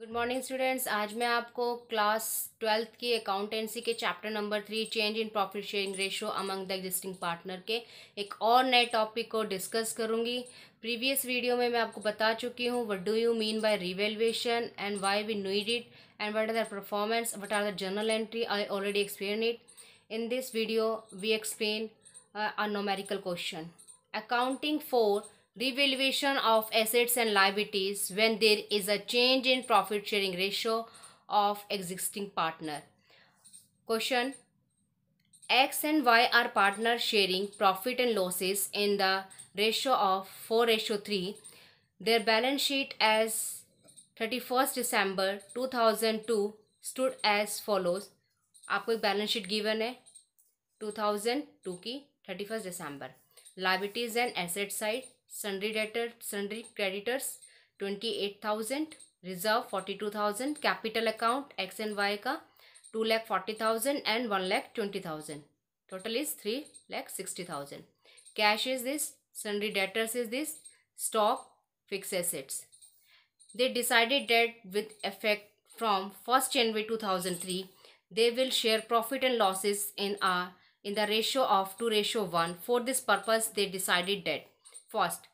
Good morning students आज मैं आपको क्लास ट्वेल्थ की अकाउंटेंसी के chapter number three change in profit sharing ratio among the existing partner के एक और नए टॉपिक को डिस्कस करूँगी। प्रीवियस वीडियो में मैं आपको बता चुकी हूँ what do you mean by revaluation and why we need it and what are the performance what are the journal entry I already explain it in this video we explain a numerical question accounting for revaluation of assets and liabilities when there is a change in profit sharing ratio of existing partner question x and y are partner sharing profit and losses in the ratio of 4 ratio 3 their balance sheet as 31st december 2002 stood as follows आपको एक balance sheet given है 2002 की 31st December liabilities and asset side sundry debtor sundry creditors 28000 reserve 42000 capital account x and y ka 2 lakh 40000 and 1 lakh 20000 total is 3 lakh 60000 cash is this sundry debtors is this stock fixed assets. They decided that with effect from 1st January 2003 they will share profit and losses in a in the ratio of 2 ratio 1 for this purpose they decided that First,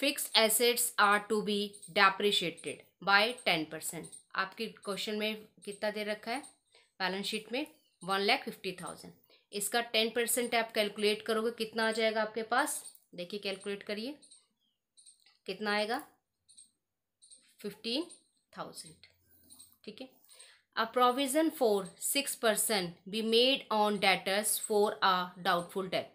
fixed assets are to be depreciated by ten percent आपके question में कितना दे रखा है? Balance sheet में one lakh fifty thousand इसका ten percent आप calculate करोगे, कितना आ जाएगा आपके पास? देखिए कैलकुलेट करिए। कितना आएगा? फिफ्टीन थाउज़ेंड ठीक है? A provision for six percent be made on debtors for a doubtful debt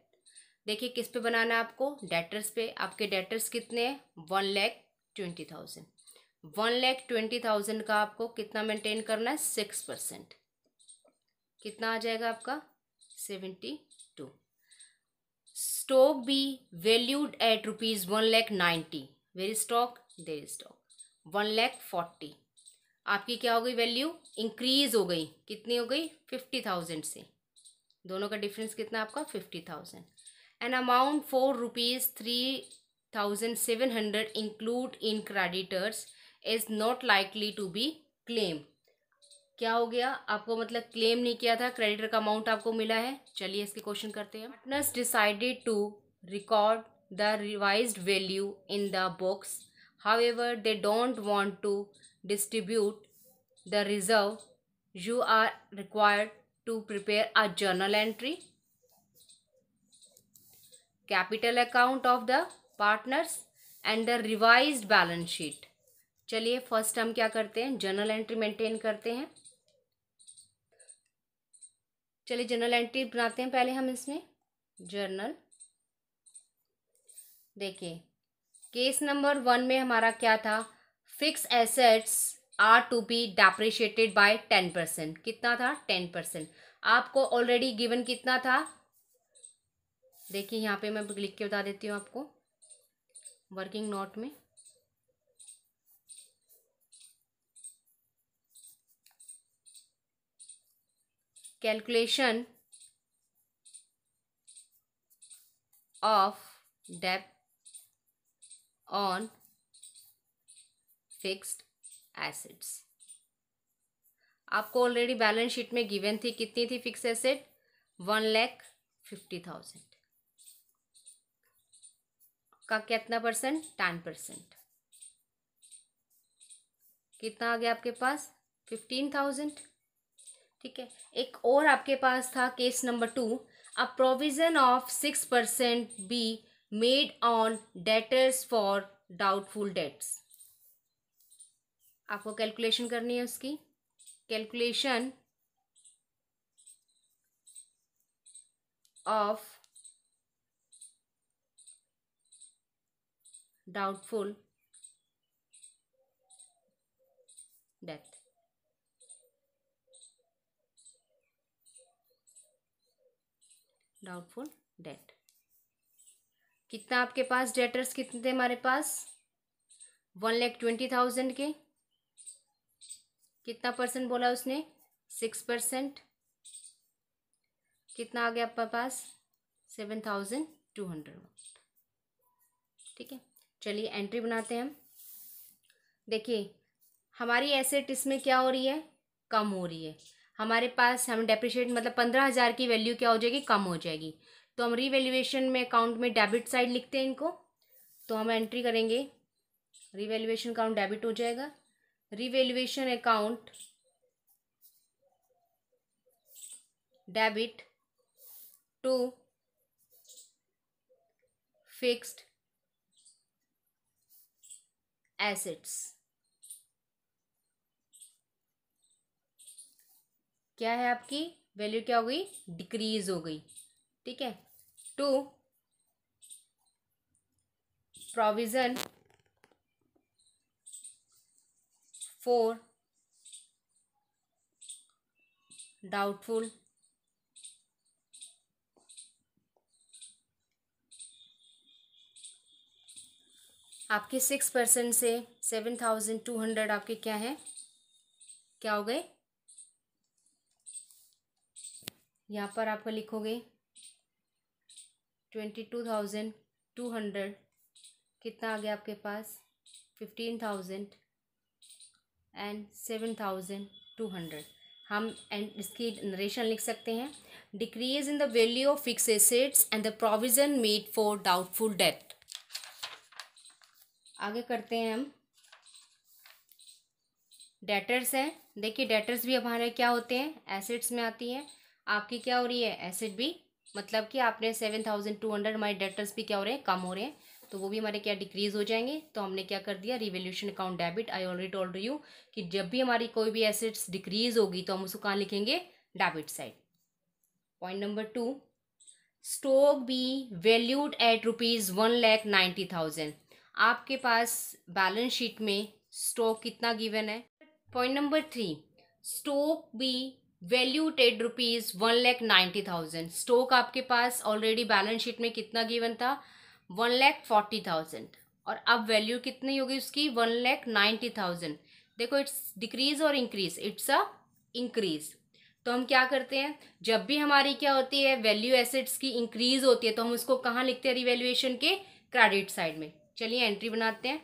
देखिए, किस पे बनाना है आपको? डेटर्स पे। आपके डेटर्स कितने हैं? One lakh twenty thousand one lakh twenty thousand का आपको कितना मेंटेन करना है? सिक्स परसेंट कितना आ जाएगा आपका? Seventy two stock be valued at rupees one lakh ninety very stock there stock one lakh forty आपकी क्या हो गई वैल्यू इंक्रीज हो गई। कितनी हो गई? फिफ्टी थाउज़ेंड से। दोनों का डिफरेंस कितना आपका? Fifty thousand an amount for rupees 3700 include in creditors is not likely to be claim क्या हो गया? आपको मतलब क्लेम नहीं किया था क्रेडिटर का अमाउंट आपको मिला है? चलिए इसके क्वेश्चन करते हैं। Partners decided to record the revised value in the books how they don't want to distribute the reserve you are required to prepare a journal entry capital account of the partners and the revised balance sheet. चलिए, first हम क्या करते हैं? Journal entry maintain करते हैं। चलिए journal entry बनाते हैं पहले हम इसमें। जर्नल। देखिए, केस नंबर वन में हमारा क्या था? Fix assets are to be depreciated by ten percent. कितना था? Ten percent. आपको ऑलरेडी गिवन कितना था? देखिए, यहाँ पे मैं लिख के बता देती हूँ आपको। वर्किंग नोट में। Calculation of dep on fixed assets आपको ऑलरेडी बैलेंस शीट में गिवन थी, कितनी थी fix asset one lakh fifty thousand का कितना परसेंट टेन परसेंट कितना आ गया आपके पास? फिफ्टीन थाउज़ेंड ठीक है? एक और आपके पास था case number two a provision of six percent be made on debtors for doubtful debts आपको कैलकुलेशन करनी है उसकी? Calculation of doubtful. Death. Doubtful debt कितना आपके पास डेटर्स कितने थे हमारे पास? वन लैख ट्वेंटी थाउज़ेंड के। कितना परसेंट बोला उसने? सिक्स परसेंट कितना आ गया आपके पास? सेवन थाउज़ेंड टू हंड्रेड ठीक है? चलिए एंट्री बनाते हैं हम। देखिए, हमारी एसेट इसमें क्या हो रही है? कम हो रही है। हमारे पास, हम डेप्रिशिएट मतलब पंद्रह हज़ार की वैल्यू क्या हो जाएगी? कम हो जाएगी। तो हम रीवैल्यूएशन में अकाउंट में डेबिट साइड लिखते हैं इनको। तो हम एंट्री करेंगे। रीवैल्यूएशन अकाउंट डेबिट हो जाएगा। Revaluation account debit to fixed assets क्या है आपकी? वैल्यू क्या हो गई? डिक्रीज हो गई। ठीक है? टू। प्रोविज़न। फोर। डाउटफुल। आपके सिक्स परसेंट से सेवन थाउज़ेंड टू हंड्रेड आपके क्या हैं? क्या हो गए? यहाँ पर आपका लिखोगे twenty two thousand two hundred कितना आ गया आपके पास? Fifteen thousand and seven thousand two hundred हम एंड इसकी नरेशन लिख सकते हैं। Decrease in the value of fix assets and the provision made for doubtful debt आगे करते हैं हम। डेटर्स हैं। देखिए डेटर्स भी हमारे क्या होते हैं? एसेट्स में आती हैं। आपकी क्या हो रही है? एसेट भी। मतलब कि आपने सेवन थाउज़ेंड टू हंड्रेड हमारे डेटर्स भी क्या हो रहे हैं? कम हो रहे हैं। तो वो भी हमारे क्या डिक्रीज हो जाएँगे? तो हमने क्या कर दिया? Revolution account debit I already told you कि जब भी हमारी कोई भी एसेट्स डिक्रीज होगी तो हम उसको कहाँ लिखेंगे? Debit side point number two stock be valued at rupees one lakh ninety thousand आपके पास बैलेंस शीट में स्टॉक कितना गिवन है? Point number three, stock be valued at rupees one lakh ninety thousand. Stock आपके पास already balance sheet में कितना given था? One lakh forty thousand. और अब वैल्यू कितनी होगी उसकी? One lakh ninety thousand. देखो इट्स डिक्रीज और इंक्रीज इट्स अ इंक्रीज तो हम क्या करते हैं? जब भी हमारी क्या होती है, वैल्यू एसेट्स की इंक्रीज होती है तो हम उसको कहाँ लिखते हैं रिवैल्यूएशन के? क्रेडिट साइड में। चलिए एंट्री बनाते हैं।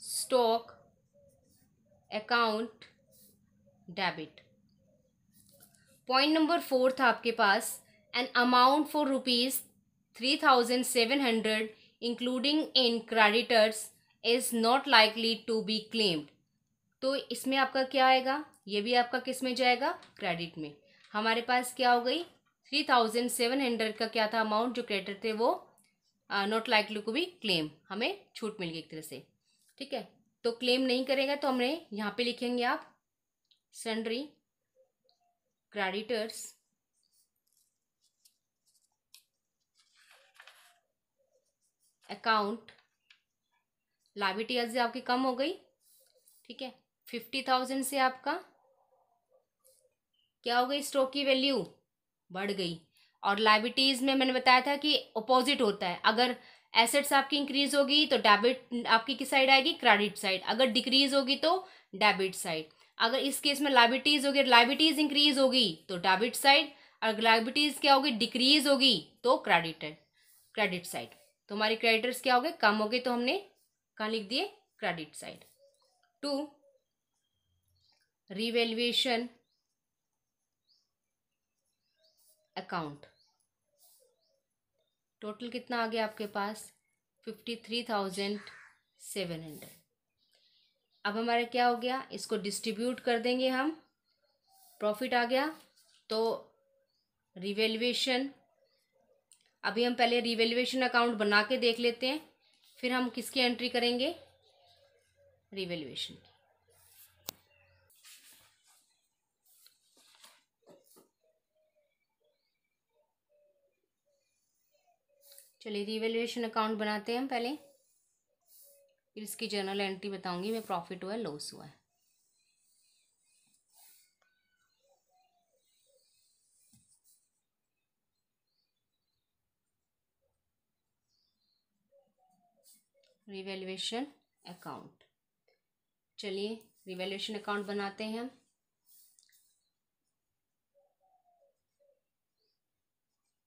Stock, account, debit. Point number four था आपके पास। An amount for rupees three thousand seven hundred including in creditors is not likely to be claimed तो इसमें आपका क्या आएगा? ये भी आपका किसमें जाएगा? क्रेडिट में। हमारे पास क्या हो गई? थ्री थाउज़ेंड सेवन हंड्रेड का क्या था अमाउंट जो क्रेडिट थे वो नॉट लाइकली को भी क्लेम हमें छूट मिल गई एक तरह से। ठीक है? तो क्लेम नहीं करेगा तो हमने यहाँ पे लिखेंगे आप sundry क्रेडिटर्स अकाउंट लाइबिलिटी से आपकी कम हो गई। ठीक है? फिफ्टी थाउज़ेंड से आपका क्या हो गई? स्टॉक की वैल्यू बढ़ गई। और लाइबिलिटीज़ में मैंने बताया था कि अपोजिट होता है। अगर एसेट्स आपकी इंक्रीज होगी तो डेबिट आपकी किस साइड आएगी? क्रेडिट साइड अगर डिक्रीज होगी तो डेबिट साइड अगर इस केस में लाइबिलिटीज होगी लाइबिलिटीज इंक्रीज होगी तो डेबिट साइड और लाइबिलिटीज क्या होगी? डिक्रीज होगी तो क्रेडिटर क्रेडिट साइड तो हमारी क्रेडिटर्स क्या हो गए? कम हो गए तो हमने कहाँ लिख दिए? Credit side to revaluation account. Total कितना आ गया आपके पास? Fifty three thousand seven hundred अब हमारा क्या हो गया? इसको डिस्ट्रीब्यूट कर देंगे हम। प्रॉफिट आ गया। तो रिवेल्युएशन अभी हम पहले रिवेल्युएशन अकाउंट बना के देख लेते हैं। फिर हम किसकी एंट्री करेंगे? रिवेल्युएशन की। चलिए रिवेल्युएशन अकाउंट बनाते हैं हम पहले। फिर इसकी जर्नल एंट्री बताऊँगी, मैं प्रॉफिट हुआ है लॉस हुआ है। रिवेल्युएशन अकाउंट चलिए रिवेल्युएशन अकाउंट बनाते हैं हम।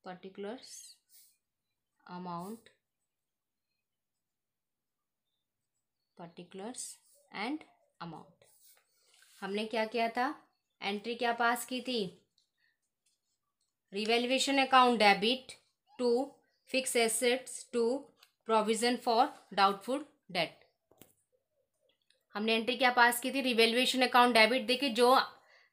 Particulars amount particulars and amount हमने क्या किया था? एंट्री क्या पास की थी? Revaluation account debit to fix assets to provision for doubtful debt हमने एंट्री क्या पास की थी? रिवेल्युएशन अकाउंट डेबिट देखिए, जो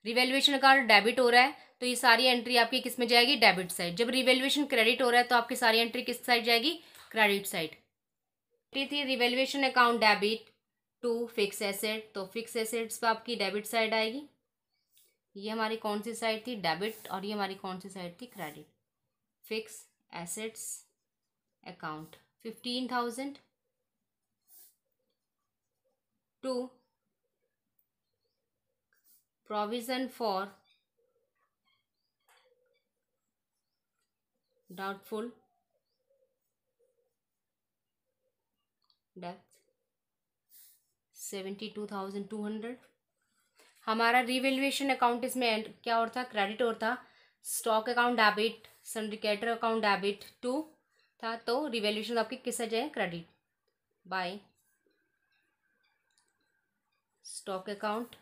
रिवेल्युएशन अकाउंट डेबिट हो रहा है तो ये सारी एंट्री आपकी किसमें जाएगी? डेबिट साइड जब रिवेल्युएशन क्रेडिट हो रहा है तो आपकी सारी एंट्री किस साइड जाएगी? क्रेडिट साइड थी revaluation account debit to fix asset तो फिक्स एसेट्स पर आपकी डेबिट साइड आएगी। ये हमारी कौन सी साइड थी? डेबिट और ये हमारी कौन सी साइड थी? Credit fix assets account fifteen thousand to provision for doubtful death seventy two thousand two hundred हमारा रिवेल्युएशन अकाउंट इसमें क्या और था? क्रेडिट और था। Stock account debit sundry debtor account debit to था। तो रिवेल्युएशन आपके किस जाए credit by stock account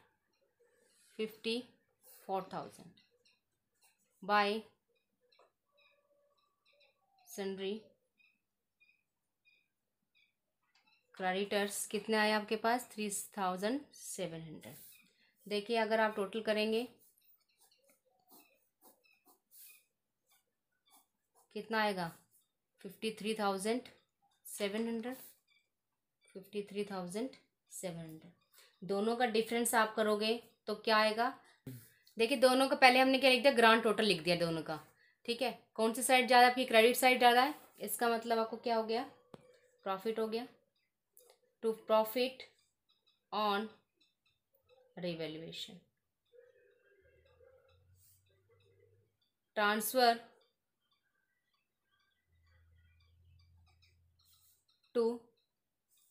fifty four thousand by sundry creditors कितने आए आपके पास? Three thousand seven hundred. देखिए, अगर आप टोटल करेंगे, कितना आएगा? Fifty three thousand seven hundred. Fifty three thousand seven hundred. दोनों का डिफरेंस आप करोगे तो क्या आएगा? देखिए, दोनों का पहले हमने क्या लिख दिया? ग्रांड टोटल लिख दिया दोनों का। ठीक है? कौन सी साइड ज़्यादा, आपकी क्रेडिट साइड ज़्यादा है? इसका मतलब आपको क्या हो गया? प्रॉफिट हो गया। To profit on revaluation. Transfer to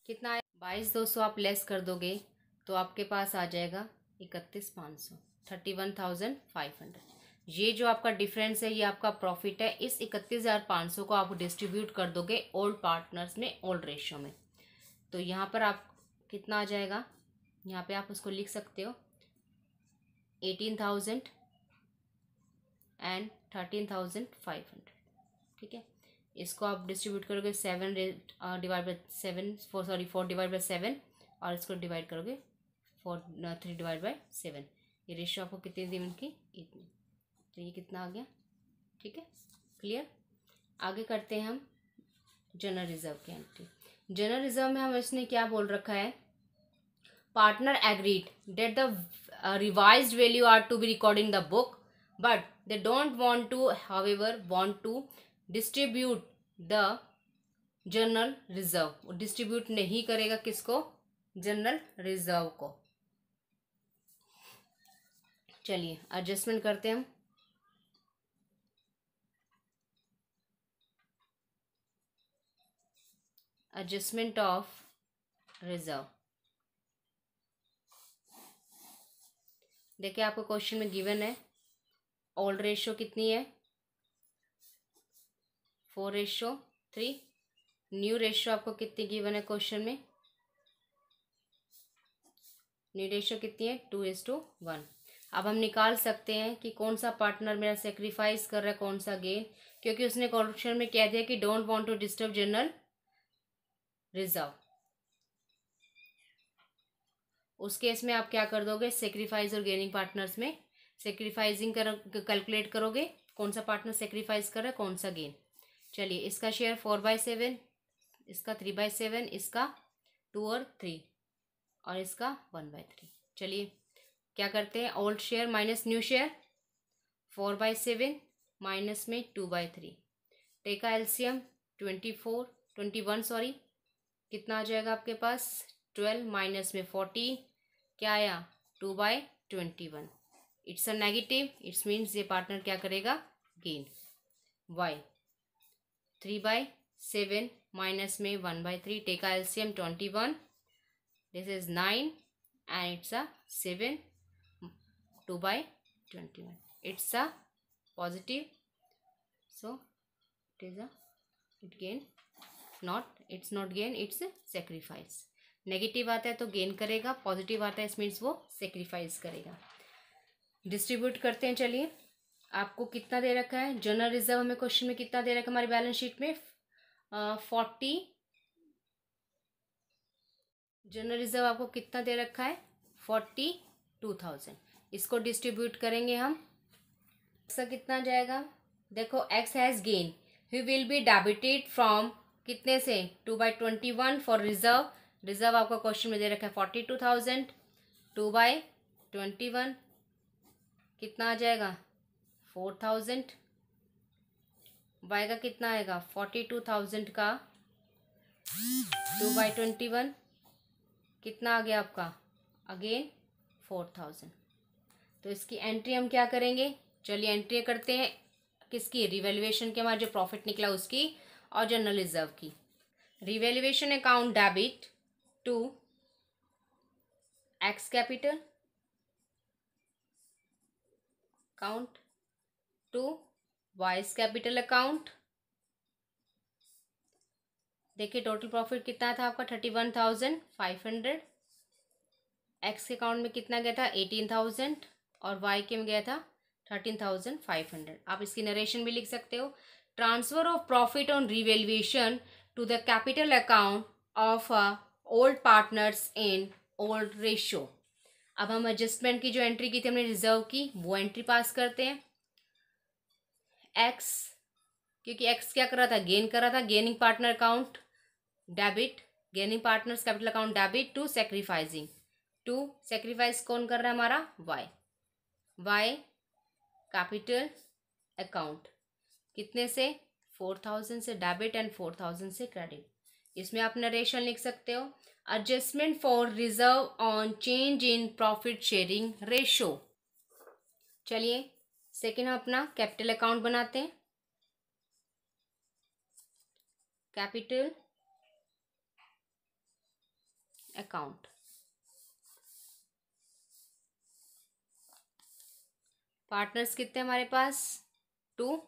कितना बाईस दो सौ आप लेस कर दोगे तो आपके पास आ जाएगा इकतीस पाँच सौ thirty one thousand five hundred ये जो आपका डिफरेंस है, ये आपका प्रॉफिट है, इस इकतीस हज़ार पाँच सौ को आप डिस्ट्रीब्यूट कर दोगे ओल्ड पार्टनर्स में ओल्ड रेशियो में। तो यहाँ पर आप कितना आ जाएगा? यहाँ पे आप उसको लिख सकते हो eighteen thousand and thirteen thousand five hundred ठीक है? इसको आप डिस्ट्रीब्यूट करोगे seven divide by seven four sorry four divide by seven और इसको डिवाइड करोगे four three divide by seven. ये रेशियो आपको कितनी दी उनकी? इतनी तो ये कितना आ गया? ठीक है? क्लियर आगे करते हैं हम जनरल रिज़र्व की एंट्री जनरल रिज़र्व में हम इसने क्या बोल रखा है? Partner agreed that the uh, revised are to be recorded in the book but they don't want to however want to distribute the general reserve distribute नहीं करेगा किसको? जनरल रिज़र्व को। चलिए एडजस्टमेंट करते हैं हम। एडजस्टमेंट ऑफ़ रिज़र्व देखिए, आपको क्वेश्चन में गिवन है। ओल्ड रेशो कितनी है? Four ratio three new ratio आपको कितनी गिवन है क्वेश्चन में? न्यू रेशो कितनी है? टू इज़ टू वन अब हम निकाल सकते हैं कि कौन सा पार्टनर मेरा सेक्रीफाइस कर रहा है, कौन सा गेन क्योंकि उसने क्वेश्चन में कह दिया कि don't want to disturb general reserve उस केस में आप क्या कर दोगे? सेक्रीफाइस और गेनिंग पार्टनर्स में सेक्रीफाइजिंग कर कैलकुलेट करोगे कौन सा पार्टनर सेक्रीफाइस कर रहा है, कौन सा गेन चलिए, इसका शेयर फोर बाय सेवन इसका थ्री बाय सेवन इसका टू और थ्री और इसका वन बाय थ्री चलिए क्या करते हैं? Old share minus new share four by seven minus में two by three take LCM twenty four twenty one sorry कितना आ जाएगा आपके पास? ट्वेल्व माइनस में फोर्टीन क्या आया? Two by twenty one it's a negative it's means ये पार्टनर क्या करेगा? Gain Y three by seven minus में one by three take LCM twenty one this is nine and it's a seven two by twenty one. It's a positive so it is a, it gain not, it's not gain, it's a sacrifice. Negative आता है तो gain करेगा positive आता है इस means वो sacrifice करेगा। Distribute करते हैं, चलिए। आपको कितना दे रखा है? जनरल रिज़र्व हमें क्वेश्चन में कितना दे रखा है हमारी बैलेंस शीट में? फोर्टी जनरल रिज़र्व आपको कितना दे रखा है? फोर्टी टू थाउज़ेंड इसको डिस्ट्रीब्यूट करेंगे हम। इसका कितना जाएगा? देखो X has gain he will be debited from कितने से? Two by twenty one for reserve reserve आपका क्वेश्चन में दे रखा है forty two thousand two by twenty one कितना आ जाएगा? फोर थाउज़ेंड वाई का कितना आएगा? फोर्टी टू थाउज़ेंड का। टू बाई ट्वेंटी वन कितना आ गया आपका? अगेन फोर थाउज़ेंड तो इसकी एंट्री हम क्या करेंगे? चलिए एंट्री करते हैं किसकी? रिवेल्युएशन के हमारा जो प्रॉफिट निकला उसकी और जनरल रिज़र्व की। Revaluation account debit to X capital account to Y's capital account देखिए टोटल प्रॉफिट कितना था आपका? Thirty one thousand five hundred X के अकाउंट में कितना गया था? एटीन थाउज़ेंड और वाई के में गया था? थर्टीन थाउज़ेंड फाइव हंड्रेड आप इसकी नरेशन भी लिख सकते हो। Transfer of profit on revaluation to the capital account of old partners in old ratio अब हम एडजस्टमेंट की जो एंट्री की थी, हमने रिज़र्व की, वो एंट्री पास करते हैं। एक्स क्योंकि एक्स क्या कर रहा था? गेन कर रहा था। Gaining partner account debit gaining partners capital account debit to sacrificing to sacrifice कौन कर रहा है? हमारा वाई वाई कैपिटल अकाउंट कितने से? फोर थाउज़ेंड से डेबिट एंड फोर थाउज़ेंड से क्रेडिट इसमें आप नरेशन लिख सकते हो. Adjustment for reserve on change in profit sharing ratio चलिए सेकेंड हम अपना कैपिटल अकाउंट बनाते हैं. कैपिटल अकाउंट पार्टनर्स कितने हमारे पास? Two.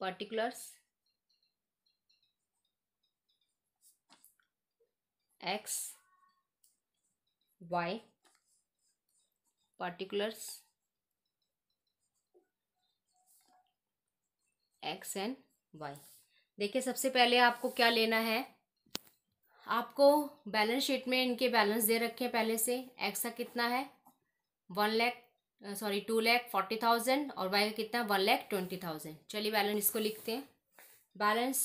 Particulars. X. Y. Particulars. X and y. देखिए, सबसे पहले आपको क्या लेना है? आपको बैलेंस शीट में इनके बैलेंस दे रखे हैं पहले से। एक्स का कितना है? One lakh sorry, two lakh forty thousand और वाई का कितना? One lakh twenty thousand. चलिए बैलेंस इसको लिखते हैं। Balance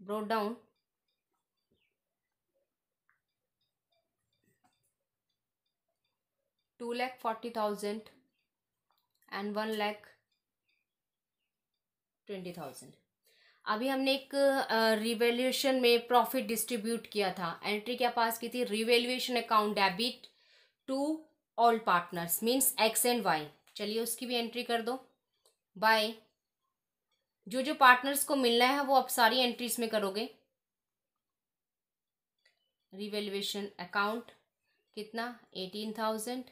brought down. Two lakh forty thousand and one lakh twenty thousand. अभी हमने एक रिवेल्यूशन में प्रॉफिट डिस्ट्रीब्यूट किया था। एंट्री क्या पास की थी revaluation account debit to all partners means X and Y चलिए उसकी भी एंट्री कर दो। बाय जो जो पार्टनर्स को मिलना है, वो आप सारी एंट्रीज में करोगे। रिवेल्युएशन अकाउंट कितना? Eighteen thousand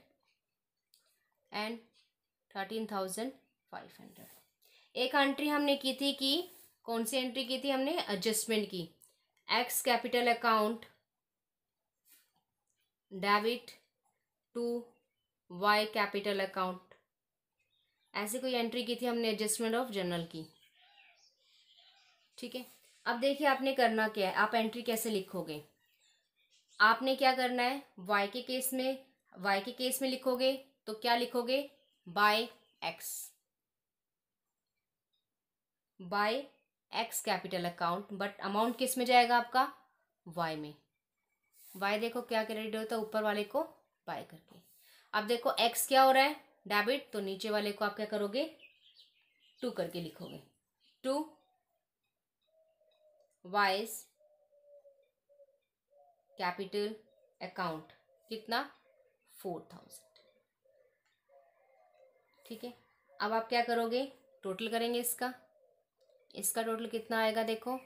and thirteen thousand five hundred एक एंट्री हमने की थी कि कौन सी एंट्री की थी हमने? एडजस्टमेंट की। X capital account debit to Y capital account ऐसी कोई एंट्री की थी हमने एडजस्टमेंट ऑफ़ जर्नल की। ठीक है? अब देखिए आपने करना क्या है। आप एंट्री कैसे लिखोगे? आपने क्या करना है? वाई के केस में वाई के केस में लिखोगे तो क्या लिखोगे? By X by X capital account but amount किसमें जाएगा आपका? वाई में। वाई देखो क्या क्रेडिट होता है ऊपर वाले को बाय करके। अब देखो एक्स क्या हो रहा है? डेबिट तो नीचे वाले को आप क्या करोगे? टू करके लिखोगे। टू वाइज कैपिटल अकाउंट कितना? फोर थाउज़ेंड ठीक है? अब आप क्या करोगे? टोटल करेंगे इसका। इसका टोटल कितना आएगा देखो?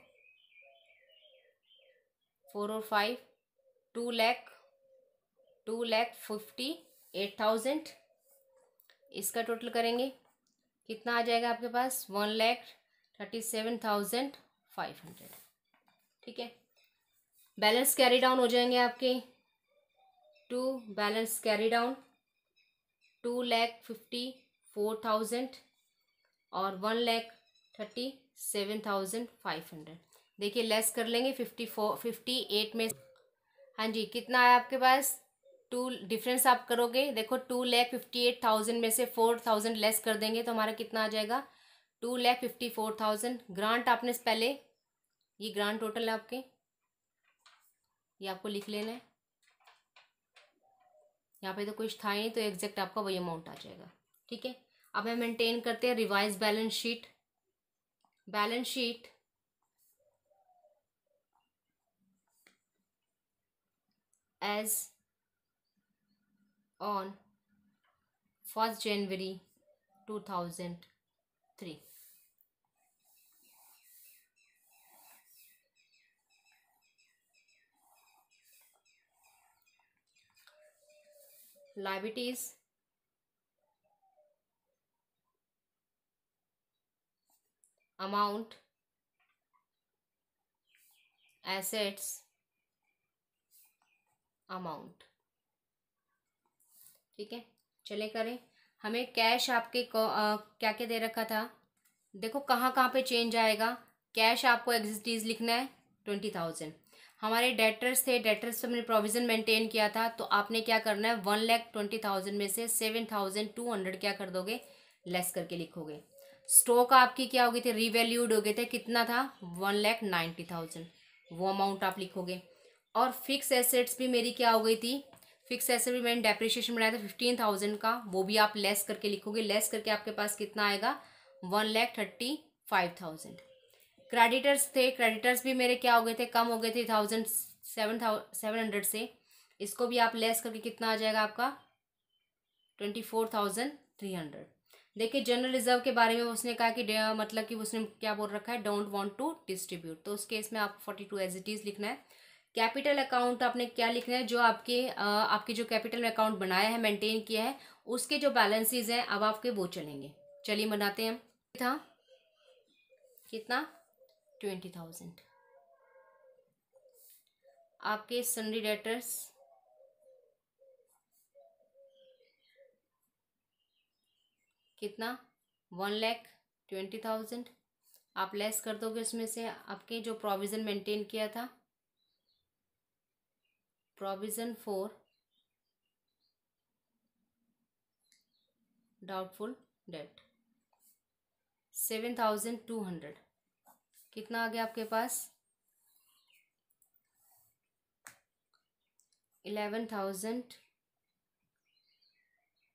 फोर और five, two lakh two lakh fifty, eight thousand. इसका टोटल करेंगे, कितना आ जाएगा आपके पास? One lakh thirty seven thousand five hundred. ठीक है? बैलेंस कैरी डाउन हो जाएँगे आपके। To balance carry down, two lakh fifty four thousand और one lakh thirty seven thousand five hundred. देखिए लेस कर लेंगे फिफ्टी फोर फिफ्टी एट में हाँ जी, कितना है आपके पास? टू डिफरेंस आप करोगे, देखो two lakh fifty eight thousand में से फोर थाउज़ेंड लेस कर देंगे तो हमारा कितना आ जाएगा? Two lakh fifty four thousand grant आपने पहले, ये ग्रांट टोटल है आपके। ये आपको लिख लेना है। यहाँ पे तो कुछ था ही नहीं तो एग्जैक्ट आपका वही अमाउंट आ जाएगा। ठीक है? अब हम मेंटेन करते हैं revise balance sheet balance sheet as on 1st January 2003. Liabilities amount assets amount ठीक है? चले करें। हमें कैश आपके को आ, क्या क्या दे रखा था? देखो कहाँ कहाँ पे चेंज आएगा। कैश आपको एग्जिटीज लिखना है ट्वेंटी थाउज़ेंड हमारे डेटर्स थे डेटर्स हमने प्रोविज़न मेंटेन किया था तो आपने क्या करना है? वन लैख ट्वेंटी थाउज़ेंड में से सेवन थाउज़ेंड टू हंड्रेड क्या कर दोगे? लेस करके लिखोगे। स्टॉक आपकी क्या हो गई थी? रीवैल्यूड हो गए थे। कितना था? वन लैख नाइन्टी थाउज़ेंड वो अमाउंट आप लिखोगे। और फिक्स एसेट्स भी मेरी क्या हो गई थी? फिक्स एसेट भी मैंने डेप्रिशिएशन बनाया था फिफ्टीन थाउज़ेंड का। वो भी आप लेस करके लिखोगे। लेस करके आपके पास कितना आएगा? One lakh thirty five thousand creditors थे। क्रेडिटर्स भी मेरे क्या हो गए थे? कम हो गए थे थाउज़ेंड सेवन सेवन हंड्रेड से। इसको भी आप लेस करके कितना आ जाएगा आपका? Twenty four thousand three hundred देखिए जनरल रिज़र्व के बारे में उसने कहा कि मतलब कि उसने क्या बोल रखा है? डोंट वांट टू डिस्ट्रीब्यूट तो उस केस में आपको forty two as it is लिखना है। कैपिटल अकाउंट आपने क्या लिखना है? जो आपके आपके जो कैपिटल अकाउंट बनाया है मेंटेन किया है, उसके जो बैलेंसेज हैं, अब आपके वो चलेंगे। चलिए, बनाते हैं। था कितना? ट्वेंटी थाउज़ेंड आपके सन्डी डेटर्स कितना? One lakh twenty thousand. आप लेस कर दोगे उसमें से आपके जो प्रोविज़न मेंटेन किया था। Provision for doubtful debt seven thousand two hundred. कितना आ गया आपके पास? Eleven thousand.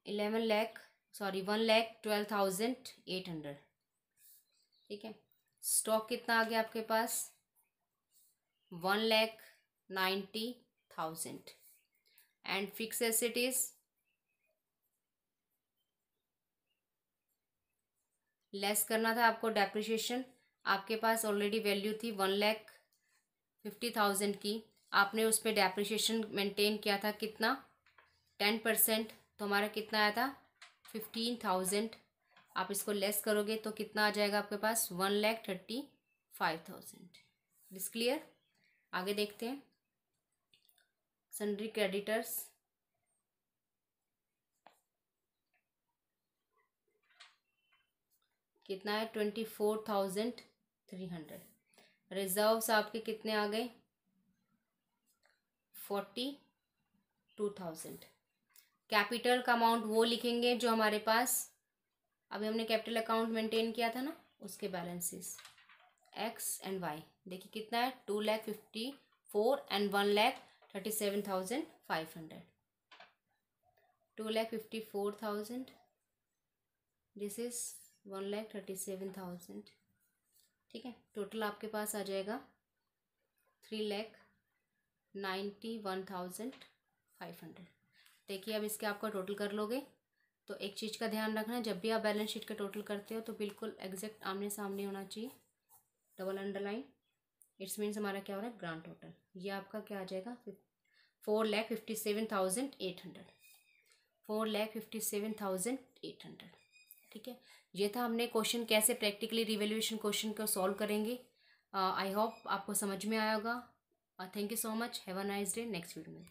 Eleven lakh sorry, one lakh twelve thousand eight hundred. ठीक है? स्टॉक कितना आ गया आपके पास? One lakh ninety thousand. And fix asset is? Less करना था आपको डेप्रिशिएशन आपके पास ऑलरेडी वैल्यू थी वन लैख फिफ्टी थाउज़ेंड की। आपने उस पर डेप्रिशिएशन मेंटेन किया था कितना? Ten percent. तो हमारा कितना आया था? फिफ्टीन थाउज़ेंड आप इसको लेस करोगे तो कितना आ जाएगा आपके पास? One lakh thirty five thousand this clear आगे देखते हैं। सन्ड्री क्रेडिटर्स कितना है? Twenty four thousand three hundred reserves आपके कितने आ गए? फोर्टी टू थाउज़ेंड कैपिटल का अमाउंट वो लिखेंगे जो हमारे पास, अभी हमने कैपिटल अकाउंट मेंटेन किया था ना, उसके बैलेंसेस एक्स एंड वाई देखिए कितना है two lakh fifty four and one lakh thirty seven thousand five hundred two lakh fifty four thousand this is one lakh thirty seven thousand ठीक है total आपके पास आ जाएगा three lakh ninety one thousand five hundred देखिए अब इसके आपका टोटल कर लोगे। तो एक चीज़ का ध्यान रखना जब भी आप बैलेंस शीट का टोटल करते हो तो बिल्कुल एग्जैक्ट आमने सामने होना चाहिए। डबल अंडरलाइन इट्स मीन्स हमारा क्या हो रहा है? ग्रांड टोटल ये आपका क्या आ जाएगा? Four lakh fifty seven thousand eight hundred four lakh fifty seven thousand eight hundred ठीक है? ये था हमने क्वेश्चन कैसे प्रैक्टिकली रिवेल्यूशन क्वेश्चन को सॉल्व करेंगे। आई uh, होप आपको समझ में आया होगा। Thank you so much have a nice day next video में।